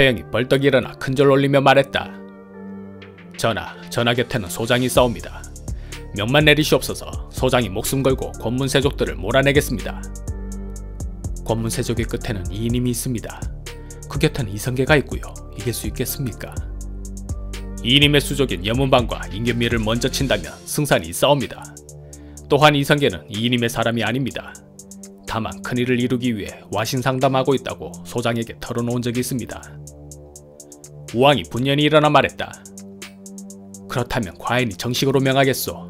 최영이 벌떡 일어나 큰절 올리며 말했다. 전하, 전하 곁에는 소장이 싸웁니다. 명만 내리시옵소서 소장이 목숨 걸고 권문세족들을 몰아내겠습니다. 권문세족의 끝에는 이인임이 있습니다. 그 곁에는 이성계가 있고요. 이길 수 있겠습니까? 이인임의 수족인 여문방과 인견미를 먼저 친다면 승산이 싸웁니다. 또한 이성계는 이인임의 사람이 아닙니다. 다만 큰일을 이루기 위해 와신 상담하고 있다고 소장에게 털어놓은 적이 있습니다. 우왕이 분연히 일어나 말했다. 그렇다면 과인이 정식으로 명하겠소.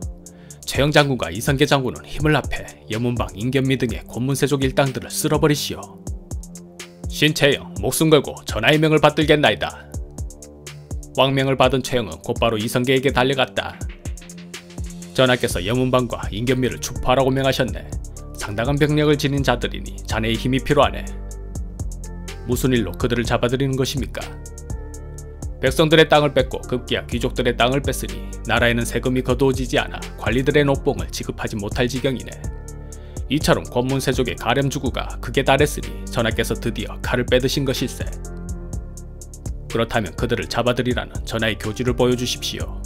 최영 장군과 이성계 장군은 힘을 합해 여문방, 인견미 등의 권문세족 일당들을 쓸어버리시오. 신채영 목숨 걸고 전하의 명을 받들겠나이다. 왕명을 받은 최영은 곧바로 이성계에게 달려갔다. 전하께서 여문방과 인견미를 추포하라고 명하셨네. 상당한 병력을 지닌 자들이니 자네의 힘이 필요하네. 무슨 일로 그들을 잡아들이는 것입니까? 백성들의 땅을 뺏고 급기야 귀족들의 땅을 뺐으니 나라에는 세금이 거두어지지 않아 관리들의 노봉을 지급하지 못할 지경이네. 이처럼 권문세족의 가렴주구가 극에 달했으니 전하께서 드디어 칼을 빼드신 것일세. 그렇다면 그들을 잡아들이라는 전하의 교지를 보여주십시오.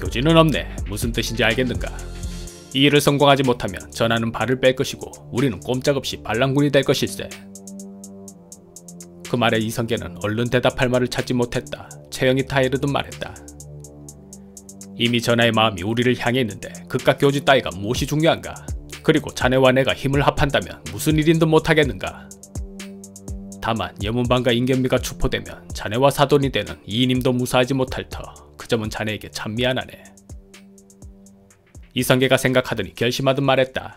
교지는 없네. 무슨 뜻인지 알겠는가? 이 일을 성공하지 못하면 전하는 발을 뺄 것이고 우리는 꼼짝없이 반란군이 될 것일세. 그 말에 이성계는 얼른 대답할 말을 찾지 못했다. 채영이 타이르듯 말했다. 이미 전하의 마음이 우리를 향해 있는데 그깟 교지 따위가 무엇이 중요한가? 그리고 자네와 내가 힘을 합한다면 무슨 일인든 못하겠는가? 다만 여문방과 인견미가 추포되면 자네와 사돈이 되는 이인임도 무사하지 못할 터 그 점은 자네에게 참 미안하네. 이성계가 생각하더니 결심하듯 말했다.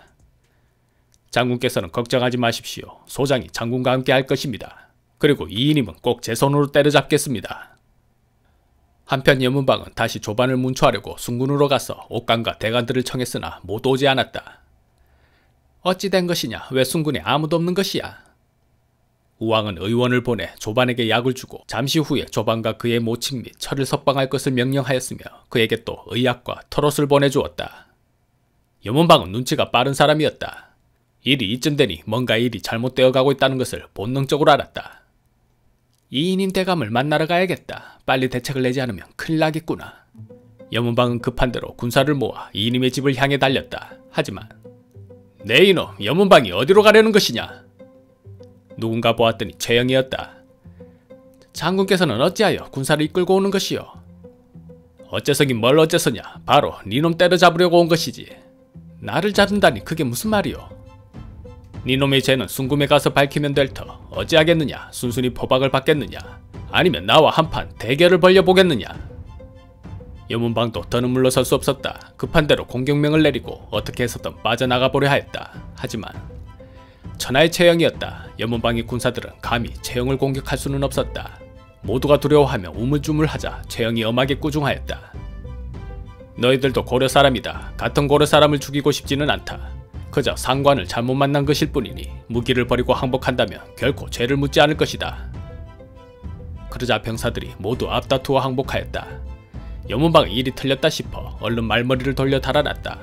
장군께서는 걱정하지 마십시오. 소장이 장군과 함께 할 것입니다. 그리고 이인임은 꼭 제 손으로 때려잡겠습니다. 한편 여문방은 다시 조반을 문초하려고 순군으로 가서 옥강과 대관들을 청했으나 못 오지 않았다. 어찌 된 것이냐? 왜 순군에 아무도 없는 것이야? 우왕은 의원을 보내 조반에게 약을 주고 잠시 후에 조반과 그의 모친 및 철을 석방할 것을 명령하였으며 그에게 또 의약과 털옷을 보내주었다. 여문방은 눈치가 빠른 사람이었다. 일이 이쯤 되니 뭔가 일이 잘못되어 가고 있다는 것을 본능적으로 알았다. 이인임 대감을 만나러 가야겠다. 빨리 대책을 내지 않으면 큰일 나겠구나. 여문방은 급한 대로 군사를 모아 이인임의 집을 향해 달렸다. 하지만 내 이놈 여문방이 어디로 가려는 것이냐? 누군가 보았더니 최영이었다. 장군께서는 어찌하여 군사를 이끌고 오는 것이요? 어째서긴 뭘 어째서냐? 바로 니놈 때려잡으려고 온 것이지. 나를 잡는다니 그게 무슨 말이오? 니놈의 죄는 순금에 가서 밝히면 될 터. 어찌하겠느냐? 순순히 포박을 받겠느냐? 아니면 나와 한판 대결을 벌려보겠느냐? 여문방도 더는 물러설 수 없었다. 급한 대로 공격명을 내리고 어떻게 해서든 빠져나가 보려 하였다. 하지만 천하의 최영이었다. 여문방의 군사들은 감히 최영을 공격할 수는 없었다. 모두가 두려워하며 우물쭈물하자 최영이 엄하게 꾸중하였다. 너희들도 고려 사람이다. 같은 고려 사람을 죽이고 싶지는 않다. 그저 상관을 잘못 만난 것일 뿐이니 무기를 버리고 항복한다면 결코 죄를 묻지 않을 것이다. 그러자 병사들이 모두 앞다투어 항복하였다. 여문방은 일이 틀렸다 싶어 얼른 말머리를 돌려 달아났다.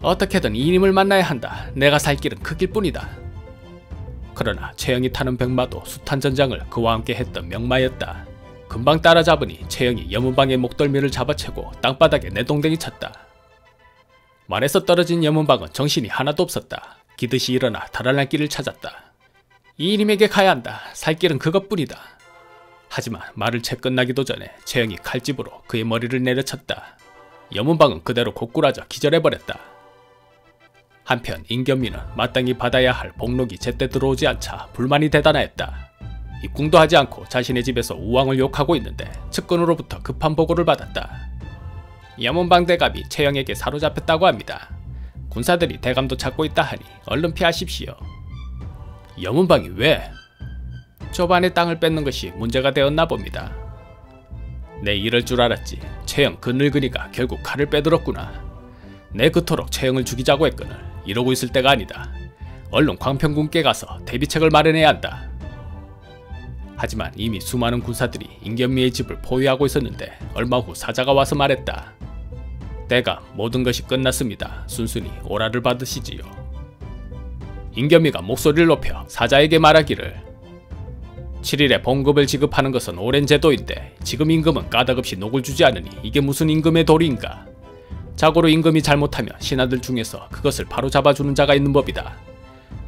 어떻게든 이님을 만나야 한다. 내가 살 길은 그 길뿐이다. 그러나 최영이 타는 병마도 숱한 전장을 그와 함께 했던 명마였다. 금방 따라잡으니 최영이 여문방의 목덜미를 잡아채고 땅바닥에 내동댕이 쳤다. 말에서 떨어진 여문방은 정신이 하나도 없었다. 기듯이 일어나 달아날 길을 찾았다. 이님에게 가야 한다. 살 길은 그것뿐이다. 하지만 말을 채 끝나기도 전에 최영이 칼집으로 그의 머리를 내려쳤다. 여문방은 그대로 고꾸라져 기절해버렸다. 한편 인견미는 마땅히 받아야 할 복록이 제때 들어오지 않자 불만이 대단하였다. 입궁도 하지 않고 자신의 집에서 우왕을 욕하고 있는데 측근으로부터 급한 보고를 받았다. 여문방 대감이 최영에게 사로잡혔다고 합니다. 군사들이 대감도 찾고 있다 하니 얼른 피하십시오. 여문방이 왜? 초반에 땅을 뺏는 것이 문제가 되었나 봅니다. 내 이럴 줄 알았지. 최영 그 늙은이가 결국 칼을 빼들었구나. 내 그토록 최영을 죽이자고 했거늘 이러고 있을 때가 아니다. 얼른 광평군께 가서 대비책을 마련해야 한다. 하지만 이미 수많은 군사들이 인견미의 집을 포위하고 있었는데 얼마 후 사자가 와서 말했다. 때가 모든 것이 끝났습니다. 순순히 오라를 받으시지요. 인견미가 목소리를 높여 사자에게 말하기를 7일에 봉급을 지급하는 것은 오랜 제도인데 지금 임금은 까닭없이 녹을 주지 않으니 이게 무슨 임금의 도리인가? 자고로 임금이 잘못하면 신하들 중에서 그것을 바로 잡아주는 자가 있는 법이다.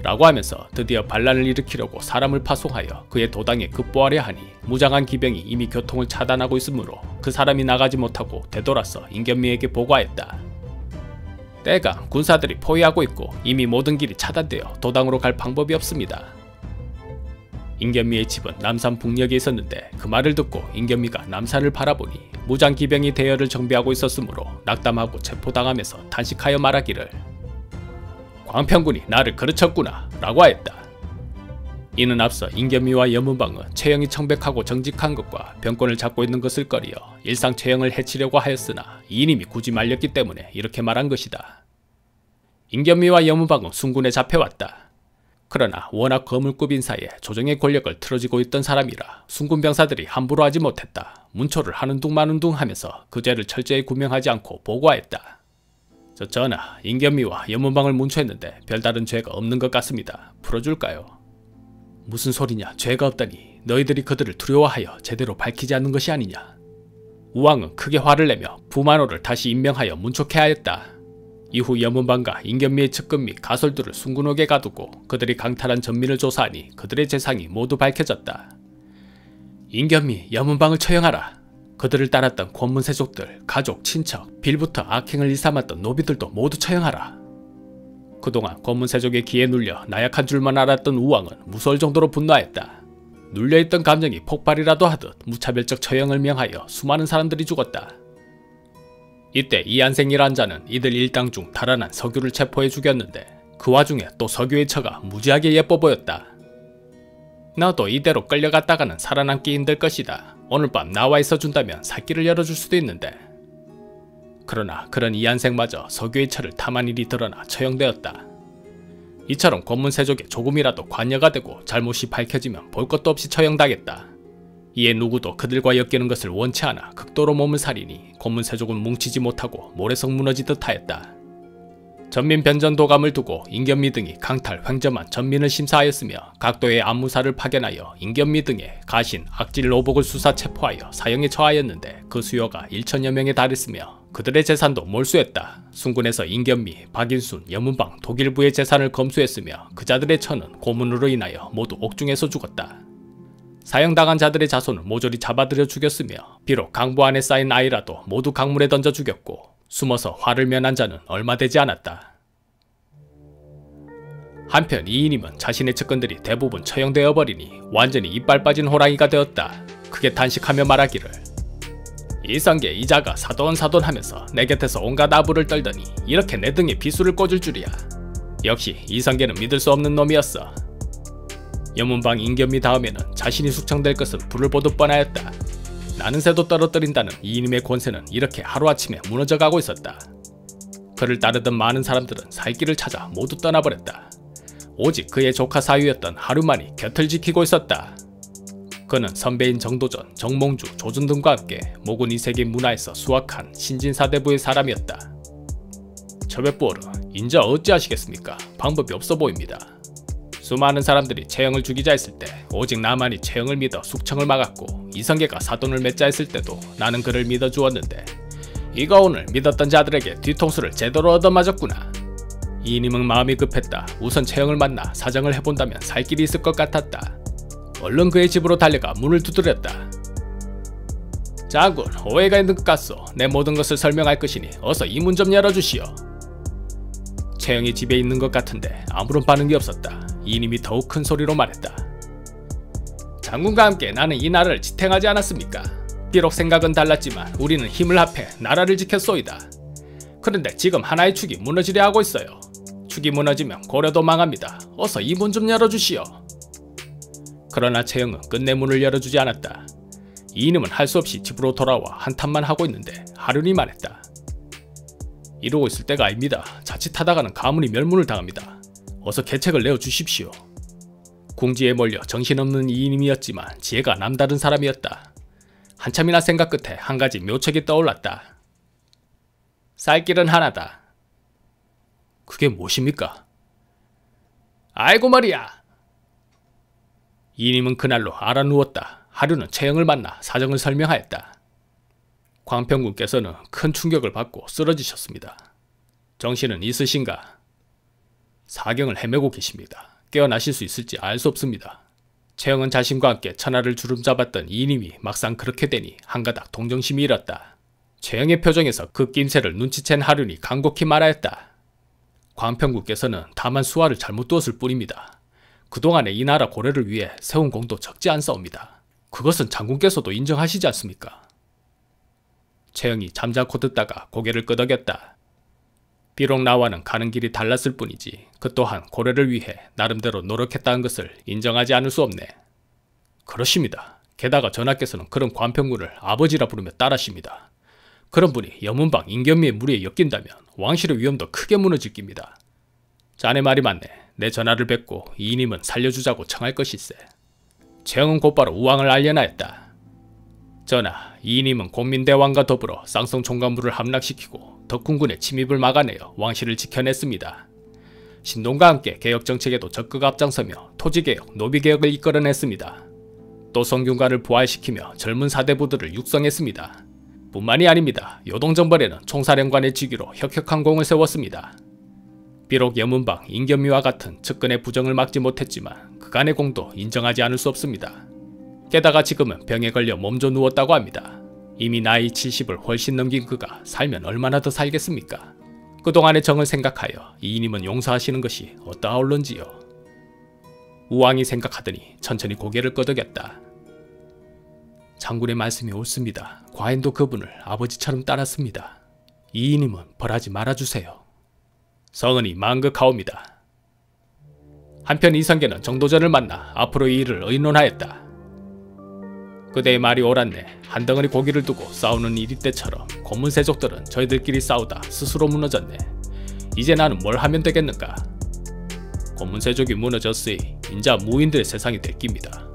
라고 하면서 드디어 반란을 일으키려고 사람을 파송하여 그의 도당에 급보하려 하니 무장한 기병이 이미 교통을 차단하고 있으므로 그 사람이 나가지 못하고 되돌아서 인견미에게 보고하였다. 때가 군사들이 포위하고 있고 이미 모든 길이 차단되어 도당으로 갈 방법이 없습니다. 인견미의 집은 남산 북녘에 있었는데 그 말을 듣고 인견미가 남산을 바라보니 무장 기병이 대열을 정비하고 있었으므로 낙담하고 체포당하면서 탄식하여 말하기를 광평군이 나를 그르쳤구나 라고 하였다. 이는 앞서 인견미와 여문방은 최영이 청백하고 정직한 것과 병권을 잡고 있는 것을 꺼리어 일상 최영을 해치려고 하였으나 이님이 굳이 말렸기 때문에 이렇게 말한 것이다. 인견미와 여문방은 순군에 잡혀왔다. 그러나 워낙 거물급 인사에 조정의 권력을 틀어지고 있던 사람이라 순군 병사들이 함부로 하지 못했다. 문초를 하는 둥 마는 둥 하면서 그 죄를 철저히 구명하지 않고 보고하였다. 저 전하, 인견미와 여문방을 문초했는데 별다른 죄가 없는 것 같습니다. 풀어줄까요? 무슨 소리냐? 죄가 없다니 너희들이 그들을 두려워하여 제대로 밝히지 않는 것이 아니냐? 우왕은 크게 화를 내며 부만호를 다시 임명하여 문촉해 하였다. 이후 여문방과 인견미의 측근 및 가솔들을 순군옥에 가두고 그들이 강탈한 전민을 조사하니 그들의 재상이 모두 밝혀졌다. 인견미, 여문방을 처형하라. 그들을 따랐던 권문세족들, 가족, 친척, 빌부터 악행을 일삼았던 노비들도 모두 처형하라. 그동안 권문세족의 기에 눌려 나약한 줄만 알았던 우왕은 무서울 정도로 분노하였다. 눌려있던 감정이 폭발이라도 하듯 무차별적 처형을 명하여 수많은 사람들이 죽었다. 이때 이안생이란 자는 이들 일당 중 달아난 서규를 체포해 죽였는데 그 와중에 또 서규의 처가 무지하게 예뻐 보였다. 너도 이대로 끌려갔다가는 살아남기 힘들 것이다. 오늘 밤 나와 있어 준다면 살길을 열어줄 수도 있는데. 그러나 그런 이한생마저 서규의 처를 탐한 일이 드러나 처형되었다. 이처럼 권문세족에 조금이라도 관여가 되고 잘못이 밝혀지면 볼 것도 없이 처형당했다. 이에 누구도 그들과 엮이는 것을 원치 않아 극도로 몸을 사리니 권문세족은 뭉치지 못하고 모래성 무너지듯 하였다. 전민 변전 도감을 두고 인견미 등이 강탈, 횡점한 전민을 심사하였으며 각도의 안무사를 파견하여 인견미 등의 가신, 악질 로복을 수사 체포하여 사형에 처하였는데 그 수요가 1천여 명에 달했으며 그들의 재산도 몰수했다. 순군에서 인견미, 박인순, 여문방, 독일부의 재산을 검수했으며 그자들의 처는 고문으로 인하여 모두 옥중에서 죽었다. 사형당한 자들의 자손을 모조리 잡아들여 죽였으며 비록 강부 안에 쌓인 아이라도 모두 강물에 던져 죽였고 숨어서 화를 면한 자는 얼마 되지 않았다. 한편 이인임은 자신의 측근들이 대부분 처형되어 버리니 완전히 이빨 빠진 호랑이가 되었다. 크게 탄식하며 말하기를 이성계 이자가 사돈사돈 하면서 내 곁에서 온갖 아부를 떨더니 이렇게 내 등에 비수를 꽂을 줄이야. 역시 이성계는 믿을 수 없는 놈이었어. 여문방 인견미 다음에는 자신이 숙청될 것은 불을 보듯 뻔하였다. 나는 새도 떨어뜨린다는 이인임의 권세는 이렇게 하루아침에 무너져가고 있었다. 그를 따르던 많은 사람들은 살 길을 찾아 모두 떠나버렸다. 오직 그의 조카 사유였던 하루만이 곁을 지키고 있었다. 그는 선배인 정도전, 정몽주, 조준 등과 함께 모군 이세계 문화에서 수확한 신진사대부의 사람이었다. 저백부어르, 인자 어찌하시겠습니까? 방법이 없어 보입니다. 수많은 사람들이 채영을 죽이자 했을 때 오직 나만이 채영을 믿어 숙청을 막았고 이성계가 사돈을 맺자 했을 때도 나는 그를 믿어 주었는데 이거 오늘 믿었던 자들에게 뒤통수를 제대로 얻어맞았구나. 이님은 마음이 급했다. 우선 채영을 만나 사정을 해본다면 살 길이 있을 것 같았다. 얼른 그의 집으로 달려가 문을 두드렸다. 장군, 오해가 있는 것 같소. 내 모든 것을 설명할 것이니 어서 이 문 좀 열어주시오. 채영이 집에 있는 것 같은데 아무런 반응이 없었다. 이님이 더욱 큰 소리로 말했다. 장군과 함께 나는 이 나라를 지탱하지 않았습니까? 비록 생각은 달랐지만 우리는 힘을 합해 나라를 지켰소이다. 그런데 지금 하나의 축이 무너지려 하고 있어요. 축이 무너지면 고려도 망합니다. 어서 이 문 좀 열어주시오. 그러나 채영은 끝내 문을 열어주지 않았다. 이님은 할 수 없이 집으로 돌아와 한탄만 하고 있는데 하루니 말했다. 이러고 있을 때가 아닙니다. 자칫하다가는 가문이 멸문을 당합니다. 어서 계책을 내어 주십시오. 궁지에 몰려 정신없는 이인임이었지만 지혜가 남다른 사람이었다. 한참이나 생각 끝에 한 가지 묘책이 떠올랐다. 살 길은 하나다. 그게 무엇입니까? 아이고 말이야. 이님은 그날로 알아누웠다. 하루는 채영을 만나 사정을 설명하였다. 광평군께서는 큰 충격을 받고 쓰러지셨습니다. 정신은 있으신가? 사경을 헤매고 계십니다. 깨어나실 수 있을지 알 수 없습니다. 채영은 자신과 함께 천하를 주름잡았던 이님이 막상 그렇게 되니 한가닥 동정심이 일었다. 채영의 표정에서 그 낌새를 눈치챈 하륜이 간곡히 말하였다. 광평국께서는 다만 수화를 잘못 두었을 뿐입니다. 그동안에 이 나라 고래를 위해 세운 공도 적지 않사옵니다. 그것은 장군께서도 인정하시지 않습니까? 채영이 잠자코 듣다가 고개를 끄덕였다. 비록 나와는 가는 길이 달랐을 뿐이지 그 또한 고래를 위해 나름대로 노력했다는 것을 인정하지 않을 수 없네. 그렇습니다. 게다가 전하께서는 그런 관평군을 아버지라 부르며 따라십니다. 그런 분이 여문방 인견미의 무리에 엮인다면 왕실의 위험도 크게 무너질 깁니다. 자네 말이 맞네. 내 전하를 뵙고 이님은 살려주자고 청할 것일세. 채영은 곧바로 우왕을 알려나했다. 전하, 이님은 곤민대왕과 더불어 쌍성 총관부를 함락시키고 덕훈군의 침입을 막아내어 왕실을 지켜냈습니다. 신동과 함께 개혁 정책에도 적극 앞장서며 토지개혁, 노비개혁을 이끌어냈습니다. 또 성균관을 부활시키며 젊은 사대부들을 육성했습니다. 뿐만이 아닙니다. 요동정벌에는 총사령관의 직위로 혁혁한 공을 세웠습니다. 비록 여문방, 인견미와 같은 측근의 부정을 막지 못했지만 그간의 공도 인정하지 않을 수 없습니다. 게다가 지금은 병에 걸려 몸져 누웠다고 합니다. 이미 나이 70을 훨씬 넘긴 그가 살면 얼마나 더 살겠습니까? 그동안의 정을 생각하여 이인임은 용서하시는 것이 어떠하올런지요. 우왕이 생각하더니 천천히 고개를 끄덕였다. 장군의 말씀이 옳습니다. 과인도 그분을 아버지처럼 따랐습니다. 이인임은 벌하지 말아주세요. 성은이 망극하옵니다. 한편 이성계는 정도전을 만나 앞으로 이 일을 의논하였다. 그대의 말이 옳았네. 한 덩어리 고기를 두고 싸우는 일이 때처럼 고문 세족들은 저희들끼리 싸우다 스스로 무너졌네. 이제 나는 뭘 하면 되겠는가? 고문 세족이 무너졌으니 인자 무인들의 세상이 될 깁니다.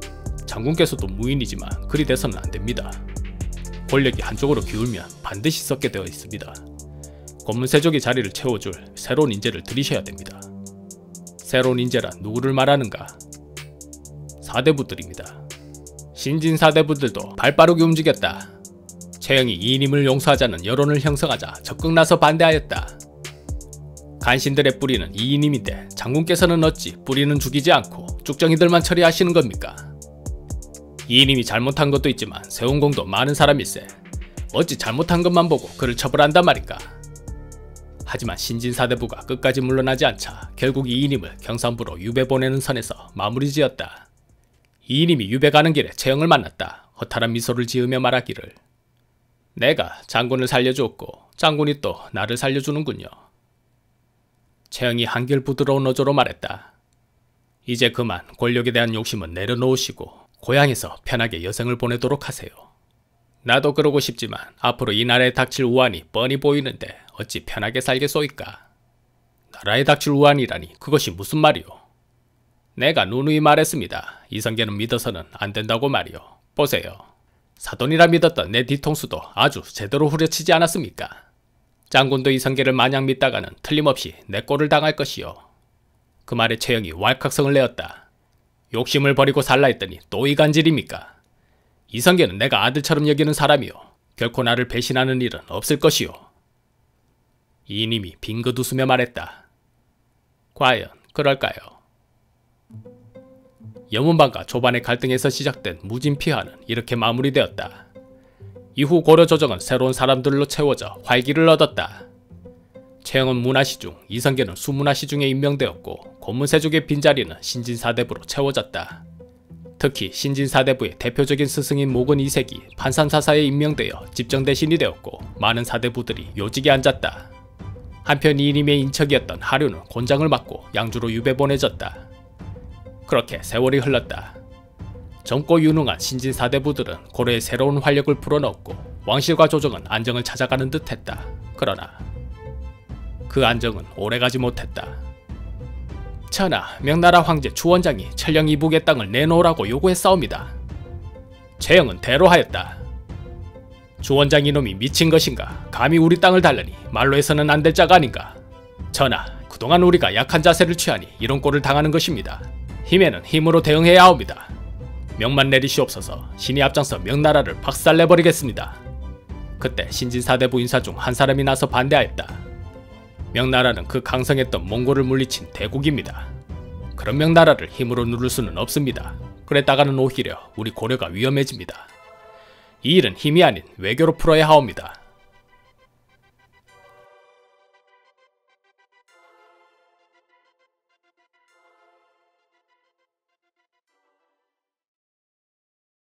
장군께서도 무인이지만 그리 돼서는 안 됩니다. 권력이 한쪽으로 기울면 반드시 썩게 되어 있습니다. 권문세족의 자리를 채워줄 새로운 인재를 들이셔야 됩니다. 새로운 인재란 누구를 말하는가? 사대부들입니다. 신진 사대부들도 발빠르게 움직였다. 채영이 이인임을 용서하자는 여론을 형성하자 적극 나서 반대하였다. 간신들의 뿌리는 이인임인데 장군께서는 어찌 뿌리는 죽이지 않고 쭉정이들만 처리하시는 겁니까? 이인임이 잘못한 것도 있지만 세운공도 많은 사람일세 어찌 잘못한 것만 보고 그를 처벌한단 말인가? 하지만 신진사대부가 끝까지 물러나지 않자 결국 이인임을 경산부로 유배 보내는 선에서 마무리 지었다. 이인임이 유배 가는 길에 채영을 만났다. 허탈한 미소를 지으며 말하기를 내가 장군을 살려주었고 장군이 또 나를 살려주는군요. 채영이 한결 부드러운 어조로 말했다. 이제 그만 권력에 대한 욕심은 내려놓으시고 고향에서 편하게 여생을 보내도록 하세요. 나도 그러고 싶지만 앞으로 이 나라에 닥칠 우환이 뻔히 보이는데 어찌 편하게 살겠소이까. 나라에 닥칠 우환이라니 그것이 무슨 말이오. 내가 누누이 말했습니다. 이성계는 믿어서는 안 된다고 말이오. 보세요. 사돈이라 믿었던 내 뒤통수도 아주 제대로 후려치지 않았습니까? 장군도 이성계를 마냥 믿다가는 틀림없이 내 꼴을 당할 것이요. 그 말에 최영이 왈칵성을 내었다. 욕심을 버리고 살라 했더니 또 이간질입니까? 이성계는 내가 아들처럼 여기는 사람이요. 결코 나를 배신하는 일은 없을 것이요. 이님이 빙긋 웃으며 말했다. 과연 그럴까요? 여문방과 초반의 갈등에서 시작된 무진 피하는 이렇게 마무리되었다. 이후 고려 조정은 새로운 사람들로 채워져 활기를 얻었다. 최영은 문화시중, 이성계는 수문화시중에 임명되었고 고문세족의 빈자리는 신진사대부로 채워졌다. 특히 신진사대부의 대표적인 스승인 목은 이색이 판산사사에 임명되어 집정대신이 되었고 많은 사대부들이 요직에 앉았다. 한편 이님의 인척이었던 하류는 곤장을 맡고 양주로 유배 보내졌다. 그렇게 세월이 흘렀다. 젊고 유능한 신진 사대부들은 고려에 새로운 활력을 불어넣었고 왕실과 조정은 안정을 찾아가는 듯했다. 그러나 그 안정은 오래가지 못했다. 천하 명나라 황제 주원장이 천령 이북의 땅을 내놓으라고 요구했사옵니다. 최영은 대로하였다. 주원장 이놈이 미친 것인가? 감히 우리 땅을 달라니 말로 해서는 안 될 자가 아닌가? 전하, 그동안 우리가 약한 자세를 취하니 이런 꼴을 당하는 것입니다. 힘에는 힘으로 대응해야 합니다. 명만 내리시옵소서 신이 앞장서 명나라를 박살내버리겠습니다. 그때 신진사대 부인사 중 한 사람이 나서 반대하였다. 명나라는 그 강성했던 몽골을 물리친 대국입니다. 그런 명나라를 힘으로 누를 수는 없습니다. 그랬다가는 오히려 우리 고려가 위험해집니다. 이 일은 힘이 아닌 외교로 풀어야 하옵니다.